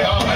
yeah. Oh.